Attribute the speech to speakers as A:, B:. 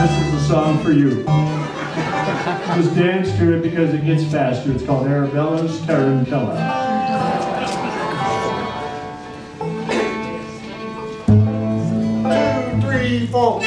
A: This is a song for you. Just dance to it because it gets faster. It's called Marabella's Tarantella.
B: Two, three, four.